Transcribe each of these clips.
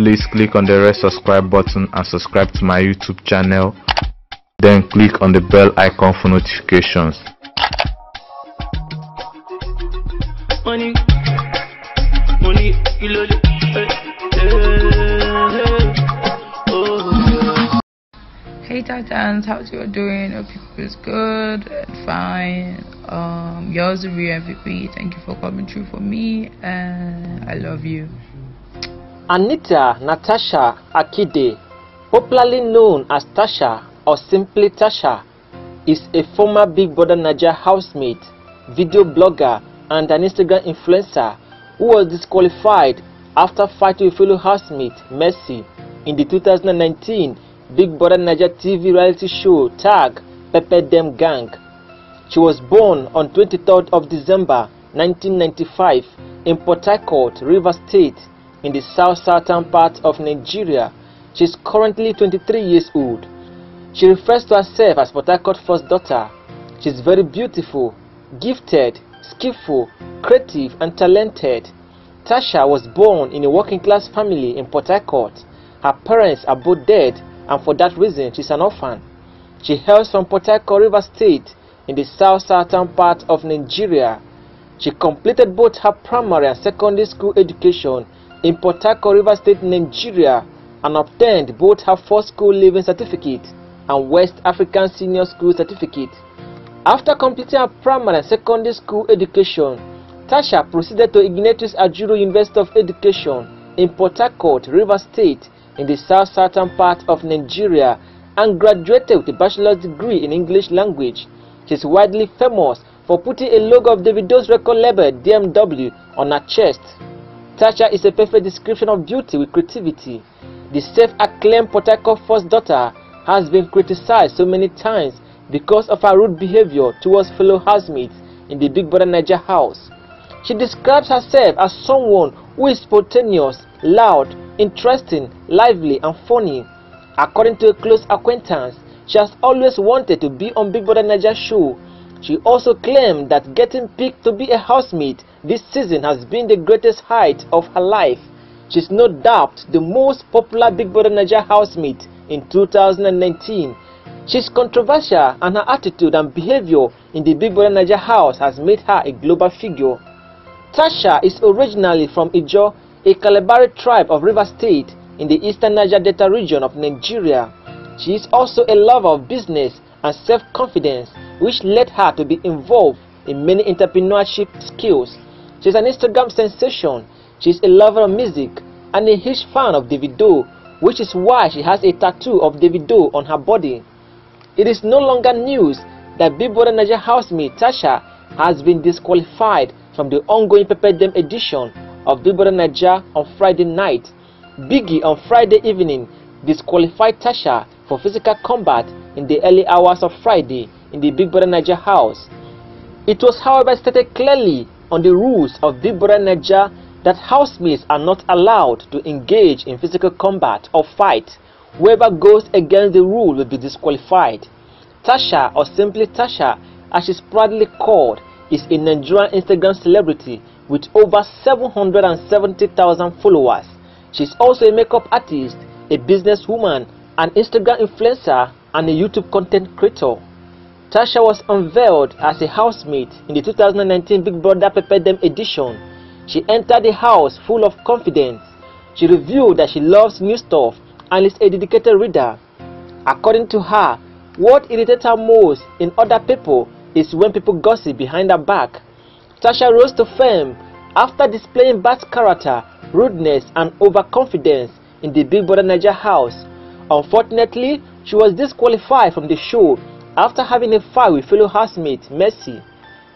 please click on the red subscribe button and subscribe to my YouTube channel. Then click on the bell icon for notifications. money, money, kilo le, eh, eh, eh. Hey Titans, how's you doing? Hope you is good and fine. Um, yours the real MVP. Thank you for coming through for me, and I love you. Anita Natacha Akide, popularly known as Tacha or simply Tacha, is a former Big Brother Naija housemate, video blogger, and an Instagram influencer who was disqualified after fighting with fellow housemate Mercy in the 2019 Big Brother Naija TV reality show tag Pepper Dem Gang. She was born on 23rd of December 1995 in Port Harcourt, River State, in the south-southern part of Nigeria. She is currently 23 years old. She refers to herself as Harcourt first daughter. She is very beautiful, gifted, skillful, creative, and talented. Tacha was born in a working-class family in Port Harcourt. Her parents are both dead, and for that reason, she is an orphan. She hails from Port Harcourt River State in the south-southern part of Nigeria. She completed both her primary and secondary school education in Port Harcourt River State, Nigeria, and obtained both her first school leaving certificate and West African Senior School certificate. After completing her primary and secondary school education, Tacha proceeded to Ignatius Ajuru University of Education in Port Harcourt, River State, in the south-southern part of Nigeria, and graduated with a bachelor's degree in English language. She is widely famous for putting a logo of Davido's record label DMW on her chest. Tacha is a perfect description of beauty with creativity. The self-acclaimed Harcourt first daughter has been criticized so many times because of her rude behavior towards fellow housemates in the Big Brother Naija house. She describes herself as someone who is spontaneous, loud, interesting, lively, and funny. According to a close acquaintance, she has always wanted to be on Big Brother Naija show. She also claimed that getting picked to be a housemate this season has been the greatest height of her life. She's no doubt the most popular Big Brother Naija housemate in 2019. She's controversial and her attitude and behavior in the Big Brother Naija house has made her a global figure. Tacha is originally from Ijo, a Kalabari tribe of River State in the eastern Niger Delta region of Nigeria. She is also a lover of business and self-confidence which led her to be involved in many entrepreneurship skills. She is an Instagram sensation. She's a lover of music and a huge fan of Davido, which is why she has a tattoo of Davido on her body. It is no longer news that Big Brother Naija housemate Tacha has been disqualified from the ongoing Pepper Dem edition of Big Brother Naija on Friday night. Biggie on Friday evening disqualified Tacha for physical combat in the early hours of Friday in the Big Brother Naija house. It was however stated clearly on the rules of Brother Naija that housemates are not allowed to engage in physical combat or fight. Whoever goes against the rule will be disqualified. Tacha or simply Tacha as she's proudly called is a Nigerian Instagram celebrity with over 770,000 followers. She's also a makeup artist, a businesswoman, an Instagram influencer, and a YouTube content creator. Tacha was unveiled as a housemate in the 2019 Big Brother Pepper Dem edition. She entered the house full of confidence. She revealed that she loves new stuff and is a dedicated reader. According to her, what irritates her most in other people is when people gossip behind her back. Tacha rose to fame after displaying bad character, rudeness, and overconfidence in the Big Brother Naija house. Unfortunately, she was disqualified from the show after having a fight with fellow housemate Mercy.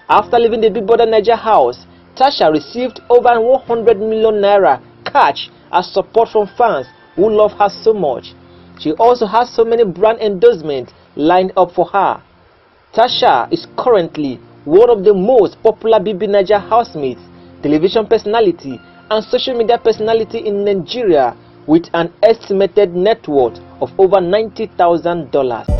After leaving the Big Brother Naija house, Tacha received over 100 million naira cash as support from fans who love her so much. She also has so many brand endorsements lined up for her. Tacha is currently one of the most popular BB Naija housemates, television personality, and social media personality in Nigeria with an estimated net worth of over $90,000.